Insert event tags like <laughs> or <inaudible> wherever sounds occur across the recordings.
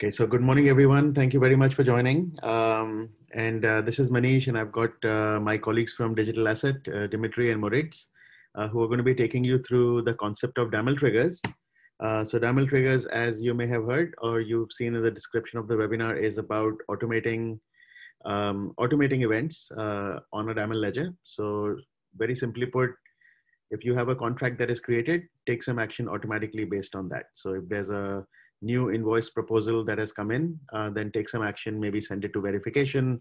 Okay, so good morning, everyone. Thank you very much for joining. Um, and uh, this is Manish, and I've got uh, my colleagues from Digital Asset, uh, Dimitri and Moritz, uh, who are going to be taking you through the concept of DAML triggers. Uh, so DAML triggers, as you may have heard or you've seen in the description of the webinar, is about automating um, automating events uh, on a DAML ledger. So very simply put, if you have a contract that is created, take some action automatically based on that. So if there's a new invoice proposal that has come in, uh, then take some action, maybe send it to verification,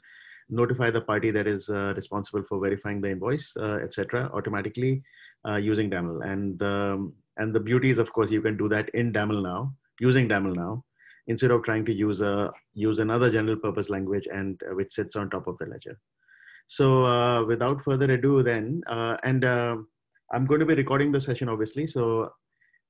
notify the party that is uh, responsible for verifying the invoice, uh, etc. automatically uh, using DAML. And, um, and the beauty is, of course, you can do that in DAML now, using DAML now, instead of trying to use, a, use another general purpose language and uh, which sits on top of the ledger. So uh, without further ado then, and I'm going to be recording the session, obviously. So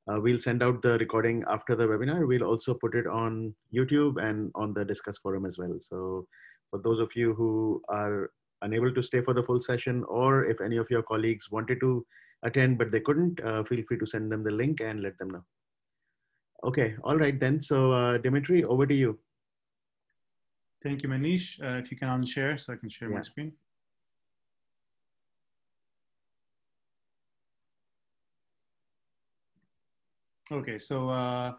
uh, we'll send out the recording after the webinar. We'll also put it on YouTube and on the Discuss forum as well. So for those of you who are unable to stay for the full session, or if any of your colleagues wanted to attend but they couldn't, uh, feel free to send them the link and let them know. Okay, all right then. So uh, Dimitri, over to you. Thank you, Manish. Uh, if you can unshare so I can share yeah. my screen. Okay, so uh,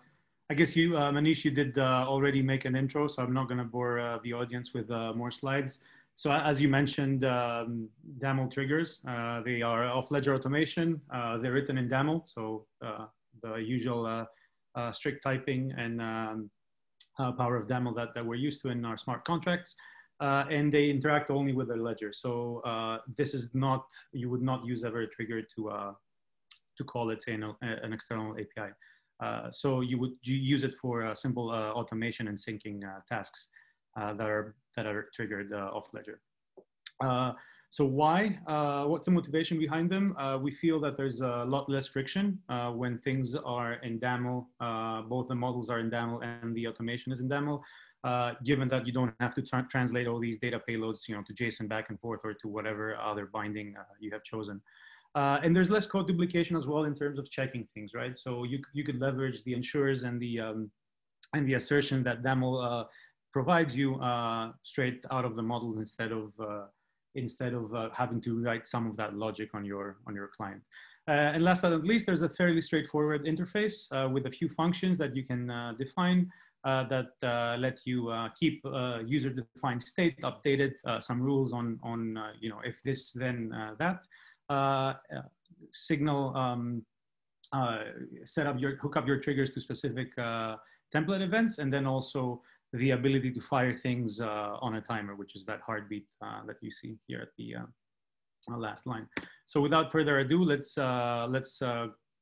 I guess you, uh, Manish, you did uh, already make an intro, so I'm not going to bore uh, the audience with uh, more slides. So as you mentioned, um, DAML triggers, uh, they are off-ledger automation. they're written in DAML, so the usual strict typing and um, power of DAML that, that we're used to in our smart contracts. and they interact only with the ledger. So this is not, you would not use ever a trigger to to call it, say, an, an external API. Uh, so you would you use it for uh, simple uh, automation and syncing uh, tasks uh, that are that are triggered uh, off ledger. so why? what's the motivation behind them? we feel that there's a lot less friction when things are in DAML. both the models are in DAML and the automation is in DAML. given that you don't have to tra translate all these data payloads, you know, to JSON back and forth or to whatever other binding you have chosen. Uh, and there's less code duplication as well in terms of checking things, right? So you, you could leverage the ensures and the, um, and the assertion that DAML uh, provides you uh, straight out of the model instead of, uh, instead of uh, having to write some of that logic on your, on your client. Uh, and last but not least, there's a fairly straightforward interface with a few functions that you can define that let you keep user-defined state updated, some rules on, on you know, if this, then that. Uh, signal um, uh, set up your hook up your triggers to specific uh, template events, and then also the ability to fire things on a timer, which is that heartbeat that you see here at the last line. So without further ado, let's let's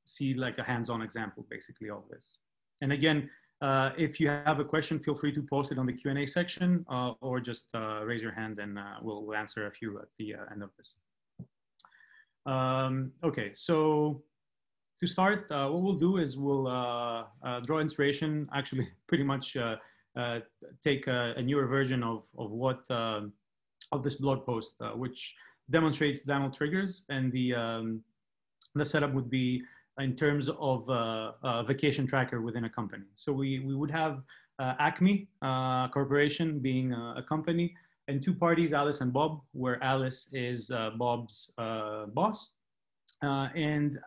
see like a hands-on example basically of this. And again, uh, if you have a question, feel free to post it on the Q&A section uh, or just uh, raise your hand and we'll, we'll, answer a few at the end of this. Um, okay, so to start, uh, what we'll do is we'll uh, uh, draw inspiration, actually <laughs> pretty much uh, uh, take a, a, newer version of, of what, um, of this blog post, uh, which demonstrates DAML triggers and the, um, the setup would be in terms of a vacation tracker within a company. So we, we would have Acme Corporation being a, a company and two parties, Alice and Bob, where Alice is uh, Bob's uh, boss. Uh, and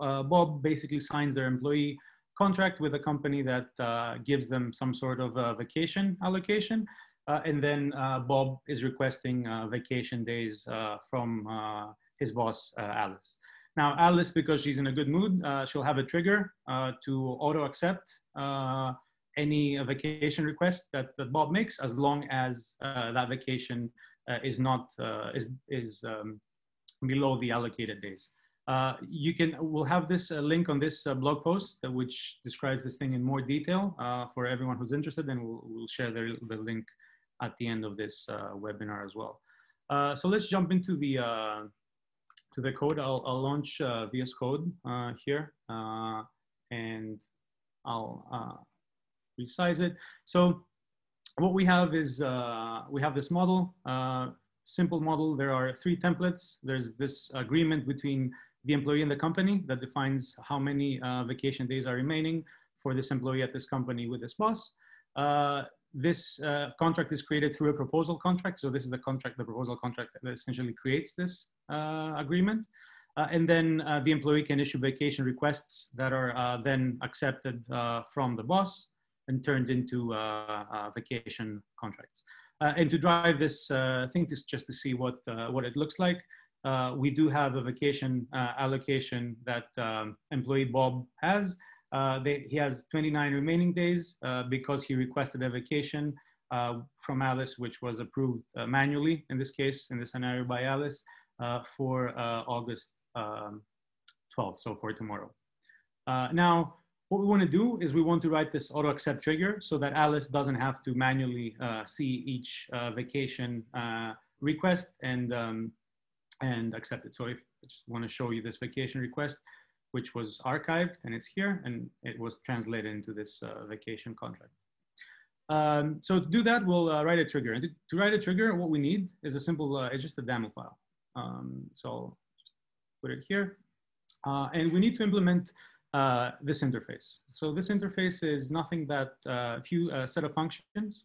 uh, Bob basically signs their employee contract with a company that uh, gives them some sort of vacation allocation. and then Bob is requesting vacation days from his boss, Alice. Now, Alice, because she's in a good mood, she'll have a trigger to auto accept any vacation request that, that Bob makes, as long as uh, that vacation uh, is not uh, is is um, below the allocated days. Uh, you can we'll have this uh, link on this uh, blog post which describes this thing in more detail for everyone who's interested, and we'll, we'll share the, the link at the end of this webinar as well. so let's jump into the to the code. I'll, I'll launch VS Code here, and I'll resize it. So what we have is, uh, we have this model, uh, simple model. There are three templates. There's this agreement between the employee and the company that defines how many uh, vacation days are remaining for this employee at this company with this boss. Uh, this uh, contract is created through a proposal contract. So this is the contract, the proposal contract that essentially creates this uh, agreement. Uh, and then uh, the employee can issue vacation requests that are uh, then accepted from the boss and turned into vacation contracts. and to drive this thing, to, just to see what, what it looks like, we do have a vacation allocation that um, employee Bob has. Uh, they, he has 29 remaining days uh, because he requested a vacation uh, from Alice, which was approved uh, manually in this case, in this scenario by Alice, uh, for August um, 12th, so for tomorrow. now, what we want to do is we want to write this auto accept trigger so that Alice doesn't have to manually see each vacation request and um, and accept it. So if I just want to show you this vacation request, which was archived and it's here and it was translated into this uh, vacation contract. Um, so to do that, we'll uh, write a trigger. And to, to, write a trigger, what we need is a simple, uh, it's just a DAML file. Um, so I'll just put it here. Uh, and we need to implement uh, this interface. So this interface is nothing but uh, a few set of functions.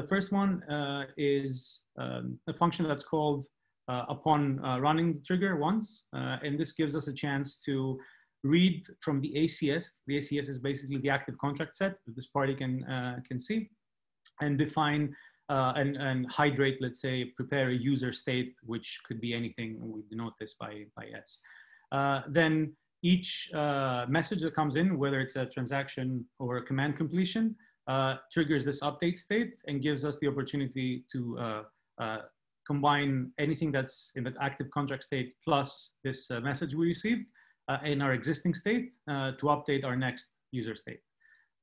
the first one is um, a function that's called upon running the trigger once. and this gives us a chance to read from the ACS. The ACS is basically the active contract set that this party can, uh, can see and define uh, and, and hydrate, let's say, prepare a user state, which could be anything. We denote this by, by S. Uh, then each uh, message that comes in, whether it's a transaction or a command completion, uh, triggers this update state and gives us the opportunity to uh, combine anything that's in the active contract state plus this message we received uh, in our existing state uh, to update our next user state.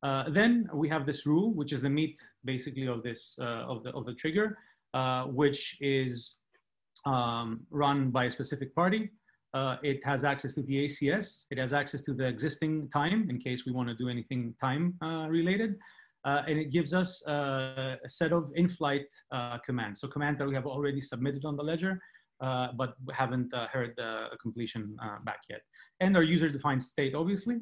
Uh, then we have this rule, which is the meat basically of this of the of the trigger, which is um, run by a specific party. Uh, it has access to the ACS. It has access to the existing time in case we want to do anything time uh, related. Uh, and it gives us a set of in-flight commands. So commands that we have already submitted on the ledger, but haven't heard the completion back yet and our user-defined state, obviously.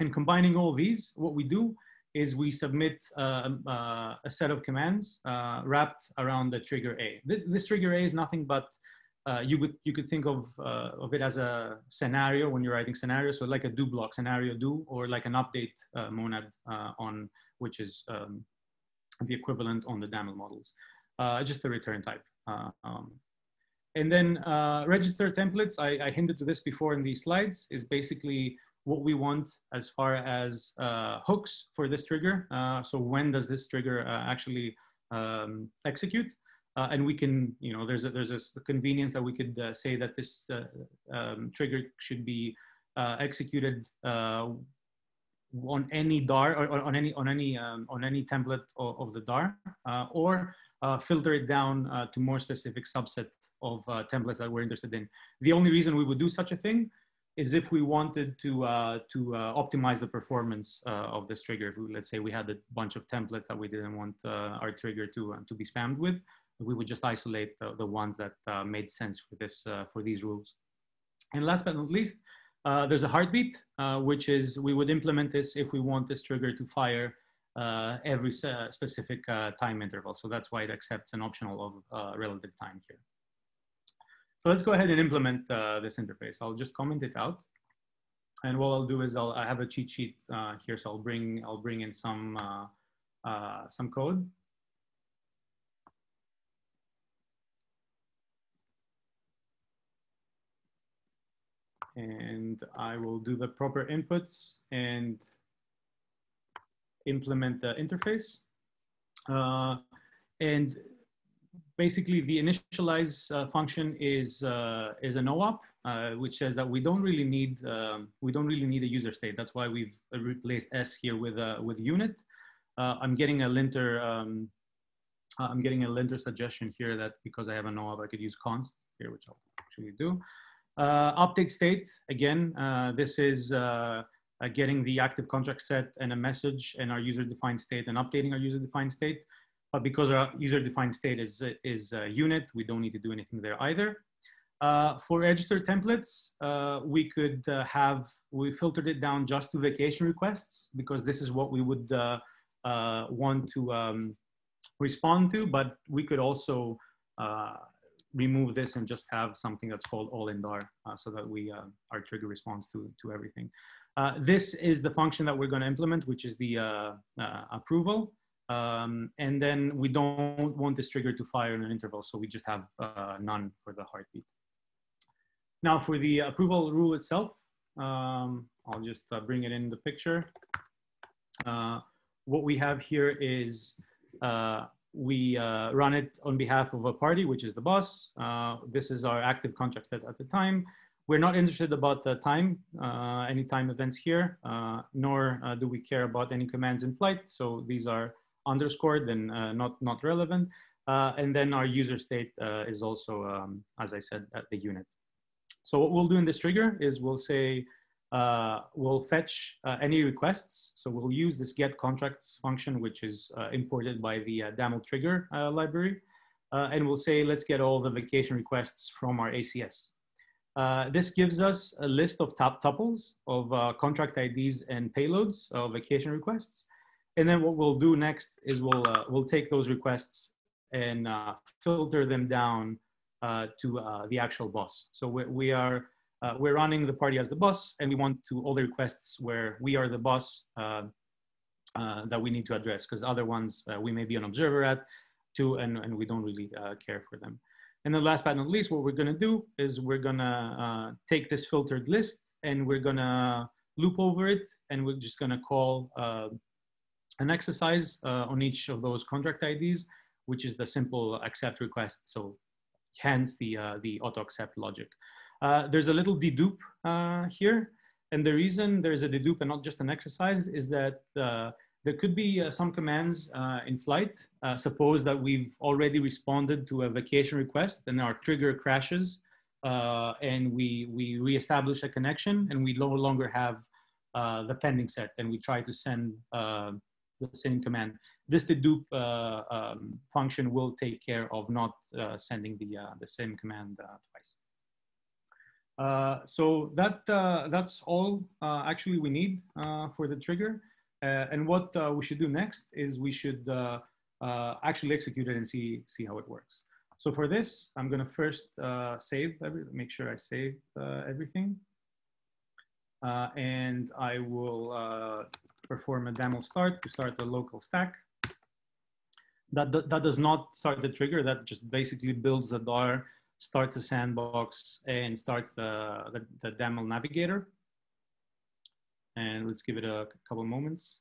And combining all these, what we do is we submit uh, um, uh, a set of commands uh, wrapped around the TriggerA. This, this TriggerA is nothing but uh, you would you could think of uh, of it as a scenario when you're writing scenarios, so like a do block scenario do, or like an update uh, monad on which is um, the equivalent on the DAML models, just a return type. Um, and then uh, register templates, I, I, hinted to this before in these slides, is basically what we want as far as uh, hooks for this trigger. Uh, so when does this trigger uh, actually um, execute? Uh, and we can, you know, there's a, there's a convenience that we could uh, say that this um, trigger should be executed on any DAR or, on any on any um, on any template of, of the DAR, or filter it down to more specific subset of uh, templates that we're interested in. The only reason we would do such a thing is if we wanted to, uh, to uh, optimize the performance uh, of this trigger. If we, let's say we had a bunch of templates that we didn't want uh, our trigger to, uh, to be spammed with, we would just isolate the, the ones that made sense for, this, for these rules. And last but not least, there's a heartbeat, which is we would implement this if we want this trigger to fire uh, every uh, specific uh, time interval. So that's why it accepts an optional of relative time here. So let's go ahead and implement uh, this interface. I'll just comment it out. And what I'll do is I'll, I have a cheat sheet uh, here. So I'll bring, I'll bring in some, uh, uh some code. And I will do the proper inputs and implement the interface. Uh, and basically the initialize uh, function is uh, is an OOP, uh, which says that we don't really need um, we don't really need a user state. That's why we've replaced s here with uh, with unit. Uh, I'm getting a linter um, I'm getting a linter suggestion here that because I have an OOP, I could use const here, which I'll actually do. Update state again. this is getting the active contract set and a message and our user defined state and updating our user defined state. But because our user-defined state is, is a unit, we don't need to do anything there either. Uh, for register templates, uh, we could uh, have, we filtered it down just to vacation requests because this is what we would uh, uh, want to um, respond to, but we could also uh, remove this and just have something that's called all in dar uh, so that we, uh, our trigger responds to, to everything. Uh, this is the function that we're going to implement, which is the uh, uh, approval. Um, and then we don't want this trigger to fire in an interval, so we just have uh, none for the heartbeat. Now for the approval rule itself, um, I'll just bring it in the picture. what we have here is we uh, run it on behalf of a party, which is the boss. Uh, this is our active contract set at the time. We're not interested about the time, uh, any time events here, uh, nor uh, do we care about any commands in flight. So these are underscored and uh, not, not relevant. and then our user state is also, um, as I said, at the unit. So what we'll do in this trigger is we'll say, uh, we'll fetch uh, any requests. So we'll use this get contracts function, which is uh, imported by the uh, DAML trigger uh, library. And we'll say, let's get all the vacation requests from our ACS. this gives us a list of top tuples of contract IDs and payloads of vacation requests. And then what we'll do next is we'll, we'll take those requests and filter them down to the actual boss. So we, we are uh, we're running the party as the boss and we want to all the requests where we are the boss uh, uh, that we need to address because other ones uh, we may be an observer at too and, and we don't really uh, care for them. And then last but not least, what we're gonna do is we're gonna uh, take this filtered list and we're gonna loop over it and we're just gonna call an exercise on each of those contract IDs, which is the simple accept request. So hence the, the auto accept logic. Uh, there's a little dedupe uh, here. And the reason there's a dedupe and not just an exercise is that uh, there could be uh, some commands uh, in flight. suppose that we've already responded to a vacation request and our trigger crashes and we, we reestablish a connection and we no longer have the pending set and we try to send the same command. This dedupe um, function will take care of not sending the, the same command so that uh, that's all uh, actually we need uh, for the trigger. Uh, and what we should do next is we should actually execute it and see see how it works. So for this, I'm going to first save every, make sure I save everything, and I will perform a DAML start to start the local stack. That, that does not start the trigger. That just basically builds the DAR starts the sandbox and starts the, the, the navigator. And let's give it a couple moments.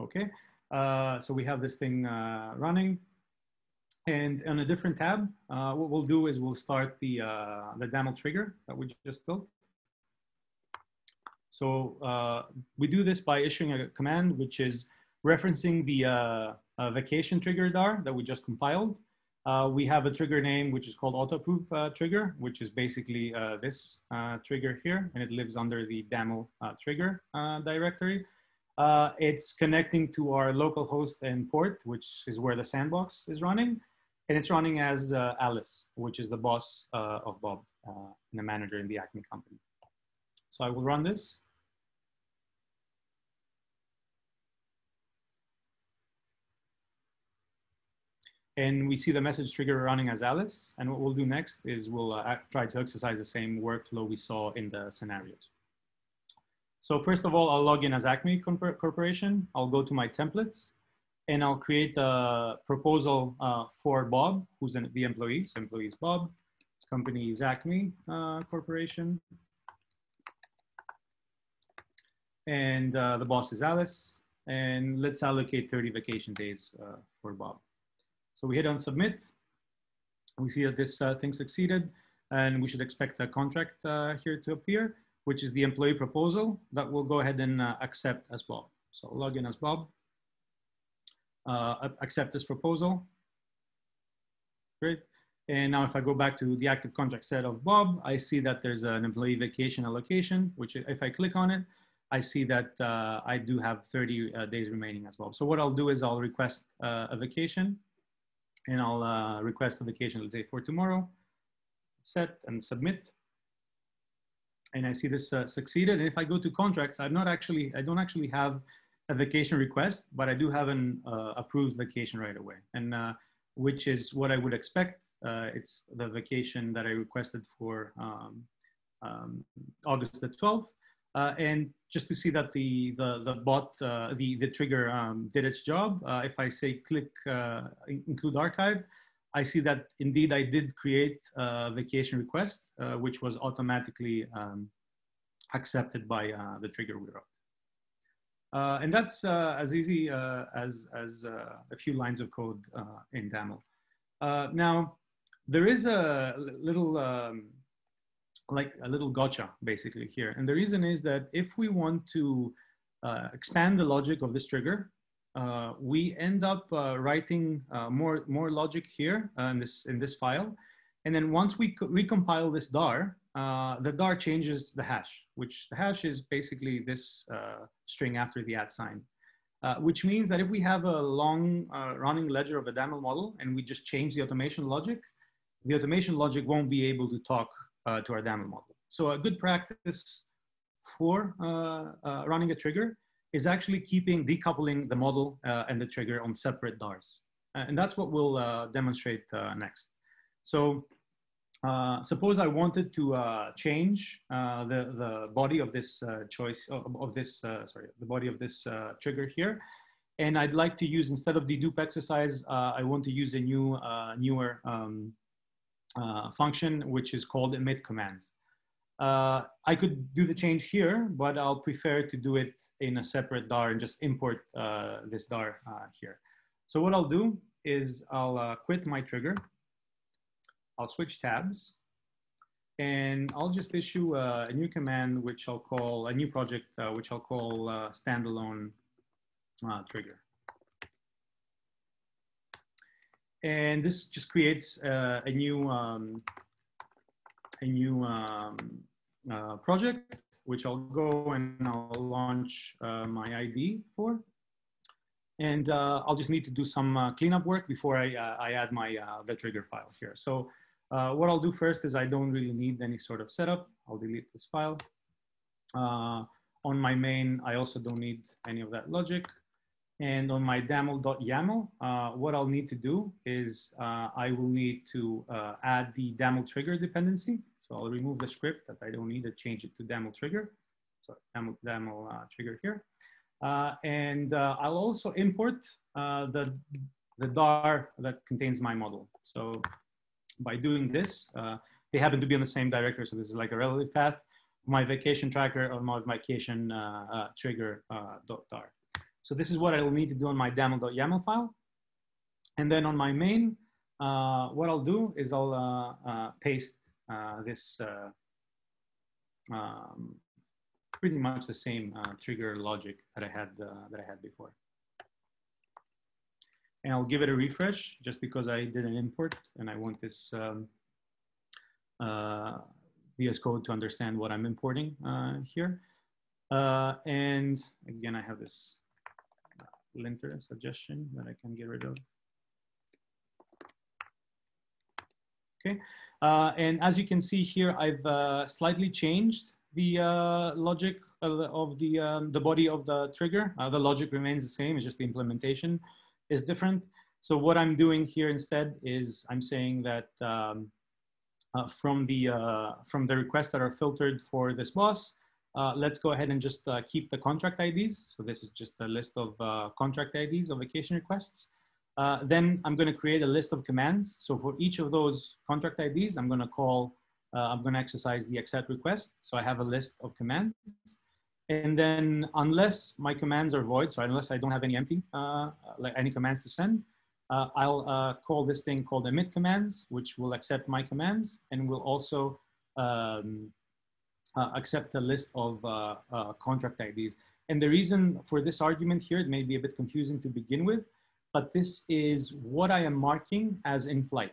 Okay, uh, so we have this thing uh, running. And on a different tab, uh, what we'll do is we'll start the, uh, the DAML trigger that we just built. So uh, we do this by issuing a command, which is referencing the uh, uh, vacation trigger DAR that we just compiled. Uh, we have a trigger name, which is called autoapprove uh, trigger, which is basically this trigger here, and it lives under the DAML trigger directory. it's connecting to our local host and port, which is where the sandbox is running. And it's running as Alice, which is the boss of Bob and the manager in the Acme company. So I will run this. And we see the message trigger running as Alice. And what we'll do next is we'll uh, try to exercise the same workflow we saw in the scenarios. So first of all, I'll log in as Acme Corporation. I'll go to my templates and I'll create a proposal uh, for Bob, who's an, the employee. So employee is Bob, company is Acme uh, Corporation. And uh, the boss is Alice. And let's allocate 30 vacation days uh, for Bob. So we hit on submit. We see that this uh, thing succeeded and we should expect a contract uh, here to appear, which is the employee proposal that we'll go ahead and uh, accept as Bob. So log in as Bob, uh, accept this proposal. Great. And now if I go back to the active contract set of Bob, I see that there's an employee vacation allocation, which if I click on it, I see that uh, I do have 30 uh, days remaining as well. So what I'll do is I'll request a vacation and I'll uh, request a vacation, let's say for tomorrow, set and submit. and I see this uh, succeeded. And if I go to contracts, I'm not actually, I don't actually have a vacation request, but I do have an uh, approved vacation right away. And uh, which is what I would expect. Uh, it's the vacation that I requested for um, um, August the 12th. Uh, and just to see that the, the, the bot, uh, the, the trigger um, did its job, if I say click include archive, I see that indeed I did create a vacation request, uh, which was automatically um, accepted by uh, the trigger we wrote. Uh, and that's uh, as easy uh, as, as uh, a few lines of code in DAML. now, there is a little, um, like a little gotcha basically here. And the reason is that if we want to expand the logic of this trigger, uh, we end up uh, writing uh, more, more logic here in, this, in this file. And then once we recompile this dar, the dar changes the hash, which the hash is basically this string after the at sign. Uh, which means that if we have a long uh, running ledger of a DAML model and we just change the automation logic, the automation logic won't be able to talk uh, to our DAML model. So a good practice for running a trigger is actually keeping decoupling the model uh, and the trigger on separate DARs. Uh, and that's what we'll uh, demonstrate uh, next. So uh, suppose I wanted to uh, change the, the body of this choice, of, of this, sorry, the body of this trigger here. And I'd like to use, instead of the dedupe exercise, I want to use a new, newer um, function, which is called emit command. Uh, I could do the change here, but I'll prefer to do it in a separate DAR and just import uh, this DAR uh, here. So what I'll do is I'll uh, quit my trigger. I'll switch tabs and I'll just issue a, new command, which I'll call a new project, uh, which I'll call uh, standalone trigger. And this just creates a new um, a new um, uh, project, which I'll go and I'll launch uh, my ID for. And uh, I'll just need to do some uh, cleanup work before I, uh, I add my the trigger file here. So what I'll do first is I don't really need any sort of setup. I'll delete this file. on my main, I also don't need any of that logic. And on my daml.yaml, uh, what I'll need to do is uh, I will need to uh, add the daml trigger dependency. So I'll remove the script that I don't need to change it to daml trigger. So daml, daml uh, trigger here. Uh, and uh, I'll also import the, the DAR that contains my model. So by doing this, they happen to be on the same directory. So this is like a relative path. My vacation tracker or my vacation trigger .dar. So this is what I will need to do on my daml.yaml file. And then on my main, uh, what I'll do is I'll uh, uh, paste uh, this uh, um, pretty much the same uh, trigger logic that I had that I had before. And I'll give it a refresh just because I did an import and I want this um, VS Code to understand what I'm importing here. and again, I have this linter suggestion that I can get rid of. Okay, uh, and as you can see here, I've uh, slightly changed the uh, logic of the, um, the body of the trigger. Uh, the logic remains the same, it's just the implementation is different. So what I'm doing here instead is I'm saying that um, uh, from, the, uh, from the requests that are filtered for this boss, uh, let's go ahead and just uh, keep the contract IDs. So this is just a list of uh, contract IDs of vacation requests. Uh, then I'm gonna create a list of commands. So for each of those contract IDs, I'm gonna call, uh, I'm gonna exercise the accept request. So I have a list of commands. And then unless my commands are void, so unless I don't have any empty, like any commands to send, I'll call this thing called emit commands, which will accept my commands and will also um, accept a list of uh, uh, contract IDs. And the reason for this argument here, it may be a bit confusing to begin with, but this is what I am marking as in flight.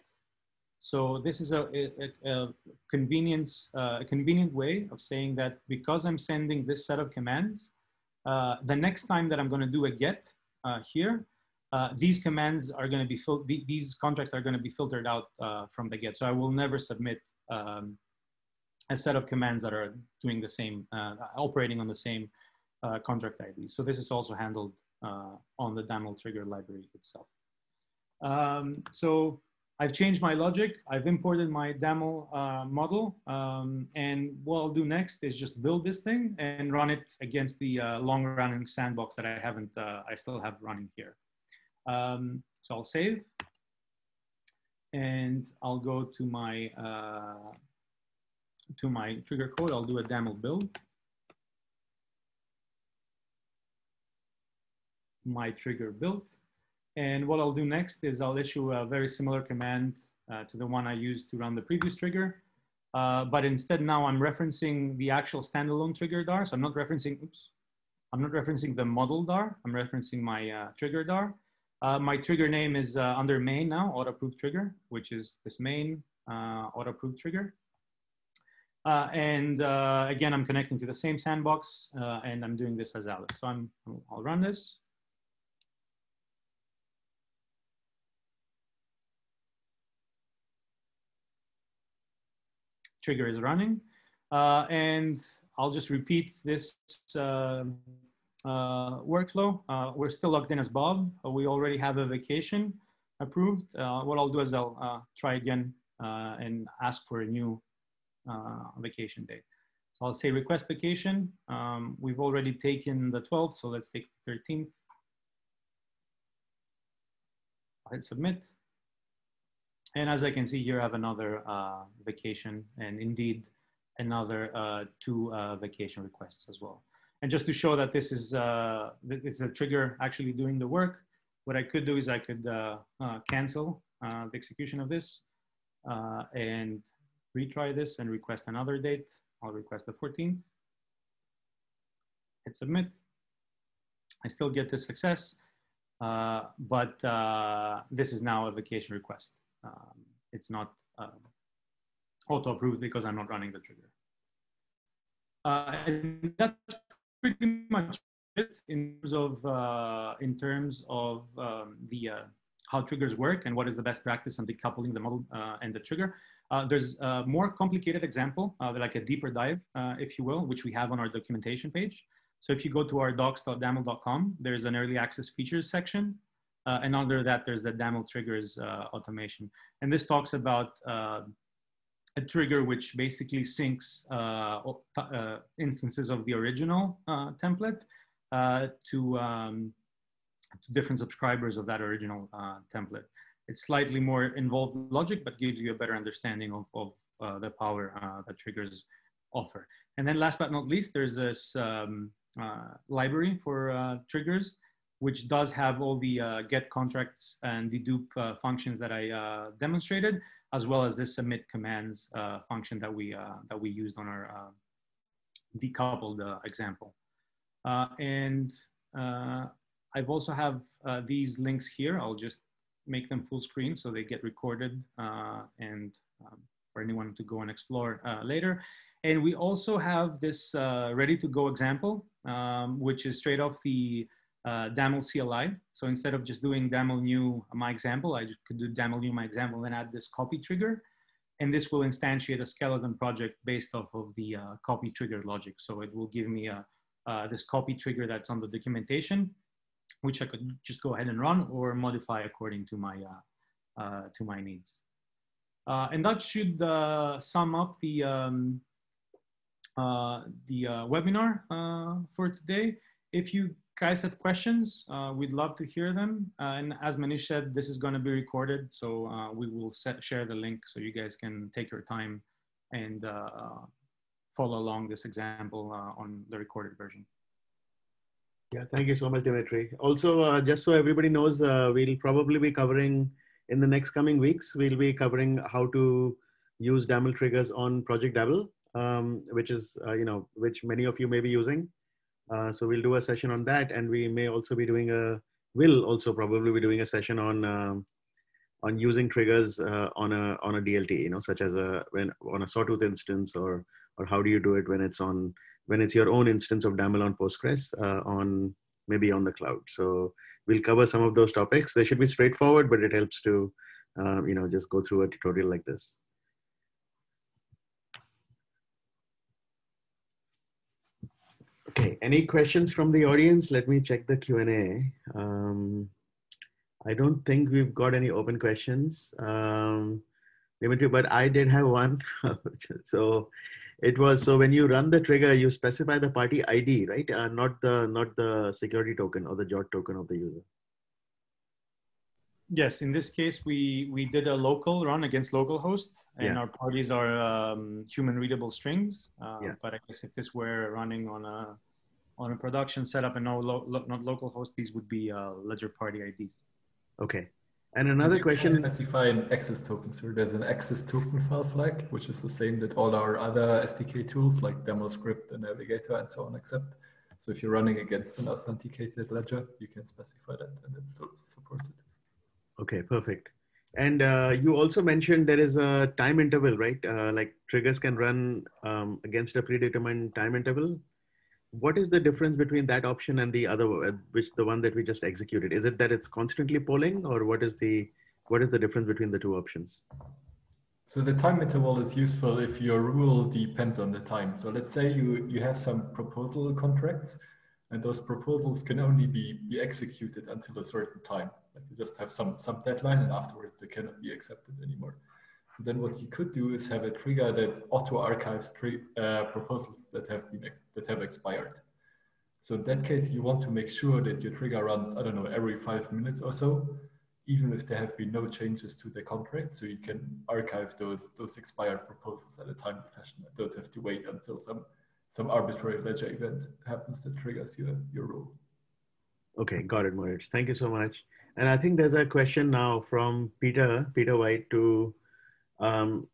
So this is a, a, a convenience, uh, a convenient way of saying that because I'm sending this set of commands, uh, the next time that I'm going to do a get uh, here, these commands are going to be these contracts are going to be filtered out from the get. So I will never submit um, a set of commands that are doing the same, uh, operating on the same uh, contract ID. So this is also handled uh, on the DAML trigger library itself. Um, so I've changed my logic. I've imported my DAML uh, model. Um, and what I'll do next is just build this thing and run it against the uh, long running sandbox that I haven't, uh, I still have running here. Um, so I'll save and I'll go to my, uh, to my trigger code. I'll do a DAML build. My trigger built. And what I'll do next is I'll issue a very similar command uh, to the one I used to run the previous trigger. Uh, but instead now I'm referencing the actual standalone trigger DAR. So I'm not referencing, oops, I'm not referencing the model DAR. I'm referencing my uh, trigger DAR. Uh, my trigger name is uh, under main now, auto approve trigger, which is this main uh, auto trigger. and again, I'm connecting to the same sandbox and I'm doing this as Alice. So I'm, I'll run this. trigger is running. Uh, and I'll just repeat this uh, uh, workflow. Uh, we're still logged in as Bob. Uh, we already have a vacation approved. Uh, what I'll do is I'll try again and ask for a new vacation date. So I'll say request vacation. Um, we've already taken the 12th, so let's take the 13th. I'll hit submit. And as I can see here, I have another uh, vacation and indeed another uh, two uh, vacation requests as well. And just to show that this is, uh, it's a trigger actually doing the work, what I could do is I could uh, uh, cancel the execution of this and retry this and request another date. I'll request the 14th. Hit submit. I still get the success, but this is now a vacation request um, it's not uh, auto approved because I'm not running the trigger. Uh, and that's pretty much it in terms of uh, in terms of um, the uh, how triggers work and what is the best practice on decoupling the model uh, and the trigger. Uh, there's a more complicated example, like a deeper dive, if you will, which we have on our documentation page. So if you go to our docs.daml.com, there's an early access features section uh, and under that, there's the DAML triggers uh, automation. And this talks about uh, a trigger which basically syncs uh, uh, instances of the original uh, template to, um, to, different subscribers of that original template. It's slightly more involved logic, but gives you a better understanding of, of the power that triggers offer. And then last but not least, there's this um, library for triggers which does have all the uh, get contracts and dedupe uh, functions that I uh, demonstrated, as well as this submit commands uh, function that we, uh, that we used on our uh, decoupled example. and I've also have these links here. I'll just make them full screen so they get recorded and um, for anyone to go and explore later. And we also have this ready to go example, um, which is straight off the uh, DAML CLI. So instead of just doing DAML new my example, I could do DAML new my example and add this copy trigger. And this will instantiate a skeleton project based off of the uh, copy trigger logic. So it will give me a, uh, this copy trigger that's on the documentation, which I could just go ahead and run or modify according to my, uh, uh, to my needs. Uh, and that should sum up the, um, the webinar for today. If you guys have questions, uh, we'd love to hear them. Uh, and as Manish said, this is going to be recorded, so uh, we will set, share the link so you guys can take your time and follow along this example on the recorded version. Yeah, thank you so much, Dimitri. Also, uh, just so everybody knows, we'll probably be covering in the next coming weeks, we'll be covering how to use DAML triggers on Project DABL, um, which is, you know, which many of you may be using. Uh, so we'll do a session on that, and we may also be doing a will also probably be doing a session on um, on using triggers uh, on a on a DLT, you know, such as a when on a sawtooth instance, or or how do you do it when it's on when it's your own instance of daml on postgres uh, on maybe on the cloud. So we'll cover some of those topics. They should be straightforward but it helps to uh, you know just go through a tutorial like this. Okay any questions from the audience? Let me check the q&a um, i don't think we've got any open questions. Um, but i did have one. <laughs> So it was, so when you run the trigger, you specify the party ID, right? Uh, not the not the security token or the JWT token of the user. Yes, in this case, we, we did a local run against localhost and Yeah. our parties are um, human readable strings. Uh, Yeah. But I guess if this were running on a, on a production setup and no lo- lo- not localhost, these would be uh, ledger party IDs. Okay. And another You question, specify an access token. So there's an access token file flag, which is the same that all our other SDK tools like DAML Script and Navigator and so on accept. So if you're running against an authenticated ledger, you can specify that and it's supported. okay, perfect. And uh, you also mentioned there is a time interval, right? Uh, like triggers can run um, against a predetermined time interval. What is the difference between that option and the other, uh, which the one that we just executed? Is it that it's constantly polling, or what is the what is the difference between the two options? So the time interval is useful if your rule depends on the time. So let's say you, you have some proposal contracts and those proposals can only be, be executed until a certain time. Like you just have some, some deadline and afterwards they cannot be accepted anymore. Then what you could do is have a trigger that auto archives uh, proposals that have been that have expired. So in that case, you want to make sure that your trigger runs, I don't know, every five minutes or so, even if there have been no changes to the contract. So you can archive those those expired proposals at a timely fashion. Don't have to wait until some some arbitrary ledger event happens that triggers your, your rule. Okay, got it, Moritz. Thank you so much. And I think there's a question now from Peter, Peter White to um,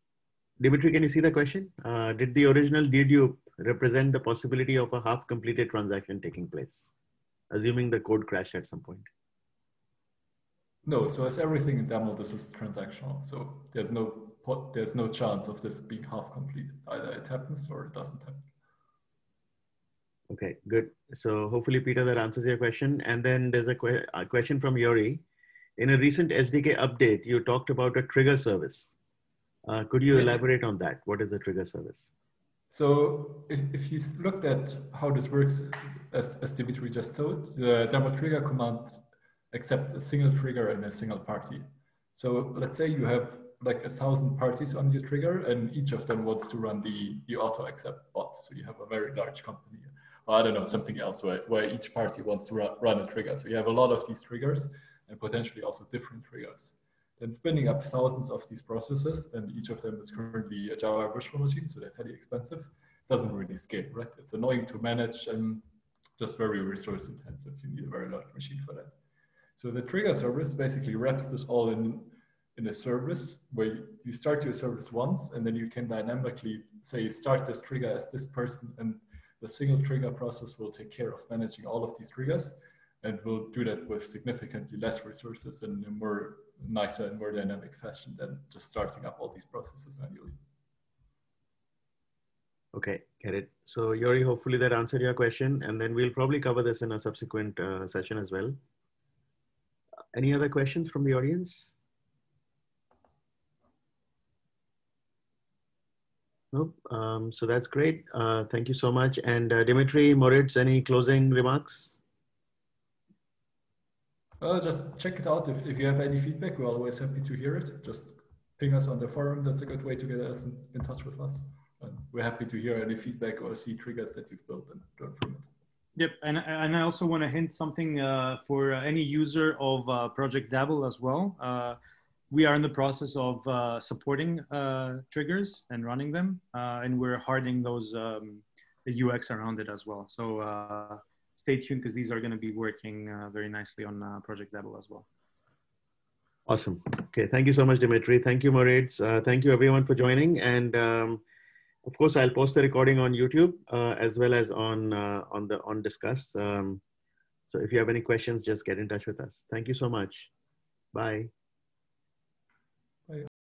Dimitri. Can you see the question? Uh, did the original dedupe represent the possibility of a half completed transaction taking place, assuming the code crashed at some point? No, so as everything in DAML, this is transactional. So there's no there's no chance of this being half complete. Either it happens or it doesn't happen. Okay, good. So hopefully, Peter, that answers your question. And then there's a, que- a question from Yuri. In a recent SDK update, you talked about a trigger service. Uh, could you elaborate on that? What is the trigger service? So if, if you looked at how this works, as, as Dimitri just told, the DAML trigger command accepts a single trigger and a single party. So let's say you have like a thousand parties on your trigger and each of them wants to run the, the auto accept bot. So you have a very large company, or I don't know, something else where, where each party wants to run, run a trigger. So you have a lot of these triggers and potentially also different triggers. Then spinning up thousands of these processes, and each of them is currently a Java virtual machine, so they're fairly expensive, doesn't really scale, right? It's annoying to manage and just very resource intensive. You need a very large machine for that. So the trigger service basically wraps this all in in a service where you- you start your service once and then you can dynamically say start this trigger as this person and the single trigger process will take care of managing all of these triggers and will do that with significantly less resources and a more nicer and more dynamic fashion than just starting up all these processes manually. Okay, get it. So Yuri, hopefully that answered your question, and then we'll probably cover this in a subsequent uh, session as well. Any other questions from the audience? Nope. Um, so that's great. Uh, thank you so much. And uh, Dimitri, Moritz, any closing remarks? Well, just check it out. If, if you have any feedback, we're always happy to hear it. Just ping us on the forum. That's a good way to get us in, in touch with us. And we're happy to hear any feedback or see triggers that you've built and learn from it. Yep, and, and I also want to hint something uh, for any user of uh, Project DABL as well. Uh, we are in the process of uh, supporting uh, triggers and running them, uh, and we're hardening those um, the UX around it as well. So stay tuned because these are going to be working uh, very nicely on uh, Project DABL as well. Awesome. Okay, thank you so much, Dimitri. Thank you, Moritz. Uh, thank you, everyone, for joining. And um, of course, I'll post the recording on YouTube uh, as well as on uh, on the on Discuss. Um, so if you have any questions, just get in touch with us. Thank you so much. Bye.